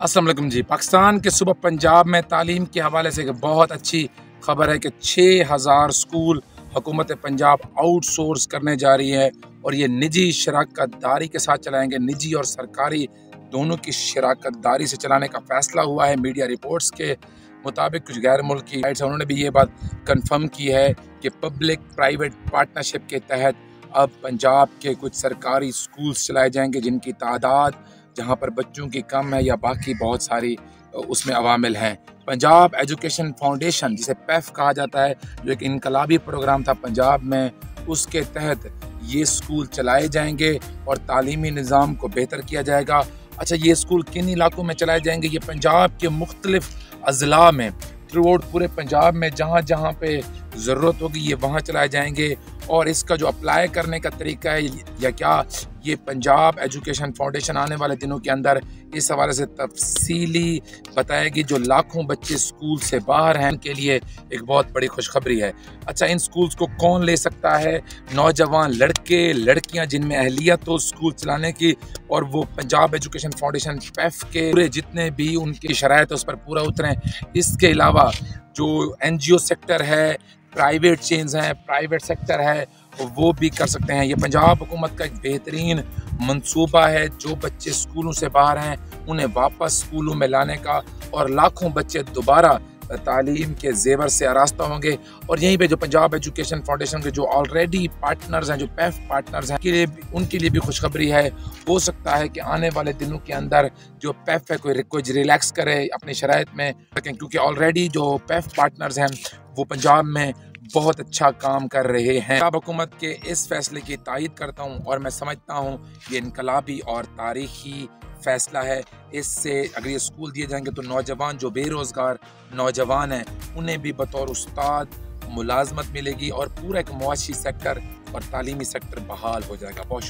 असलम जी। पाकिस्तान के सुबह पंजाब में तालीम के हवाले से एक बहुत अच्छी खबर है कि छः हज़ार स्कूल हुकूमत पंजाब आउटसोर्स करने जा रही है और ये निजी शराकत दारी के साथ चलाएँगे। निजी और सरकारी दोनों की शराकत दारी से चलाने का फैसला हुआ है। मीडिया रिपोर्ट्स के मुताबिक कुछ गैर मुल्की साइट्स उन्होंने भी ये बात कंफर्म की है कि पब्लिक प्राइवेट पार्टनरशिप के तहत अब पंजाब के कुछ सरकारी स्कूल्स चलाए जाएँगे, जिनकी तादाद जहाँ पर बच्चों की कम है या बाकी बहुत सारी उसमें अवामिल हैं। पंजाब एजुकेशन फाउंडेशन, जिसे पैफ कहा जाता है, जो एक इनकलाबी प्रोग्राम था पंजाब में, उसके तहत ये स्कूल चलाए जाएँगे और तालीमी निज़ाम को बेहतर किया जाएगा। अच्छा ये स्कूल किन इलाकों में चलाए जाएँगे? ये पंजाब के मुख्तलिफ़ अजला में थ्रू आउट पूरे पंजाब में जहाँ जहाँ पे ज़रूरत होगी, ये वहाँ चलाए जाएँगे। और इसका जो अप्लाई करने का तरीका है, या क्या ये पंजाब एजुकेशन फाउंडेशन आने वाले दिनों के अंदर इस हवाले से तफसीली बताएगी जो लाखों बच्चे स्कूल से बाहर हैं, उनके लिए एक बहुत बड़ी खुशखबरी है। अच्छा इन स्कूल्स को कौन ले सकता है? नौजवान लड़के, लड़कियाँ जिनमें अहलियत हो स्कूल चलाने की, और वो पंजाब एजुकेशन फाउंडेशन पैफ के पूरे जितने भी उनकी शराय उस पर पूरा उतरें। इसके अलावा जो एनजीओ सेक्टर है प्राइवेट चेंज हैं, प्राइवेट सेक्टर है, वो भी कर सकते हैं। ये पंजाब हुकूमत का एक बेहतरीन मंसूबा है, जो बच्चे स्कूलों से बाहर हैं, उन्हें वापस स्कूलों में लाने का और लाखों बच्चे दोबारा तालीम के जेवर से आरास्ता होंगे और यहीं पे जो पंजाब एजुकेशन फाउंडेशन के जो ऑलरेडी पार्टनर्स हैं, जो पैफ पार्टनर्स हैं, के लिए उनके लिए भी खुशखबरी है। हो सकता है कि आने वाले दिनों के अंदर जो पैफ है, कोई कुछ रिलैक्स करे अपनी शराइ में क्योंकि ऑलरेडी जो पैफ पार्टनर्स हैं, वो पंजाब में बहुत अच्छा काम कर रहे हैं। पंजाब हुकूमत के इस फैसले की तायद करता हूँ और मैं समझता हूँ ये इनकलाबी और तारीखी फैसला है। इससे अगर ये स्कूल दिए जाएँगे तो नौजवान जो बेरोज़गार नौजवान हैं, उन्हें भी बतौर उस्ताद मुलाजमत मिलेगी और पूरा एक मुआशी सेक्टर और तालीमी सेक्टर बहाल हो जाएगा। बहुत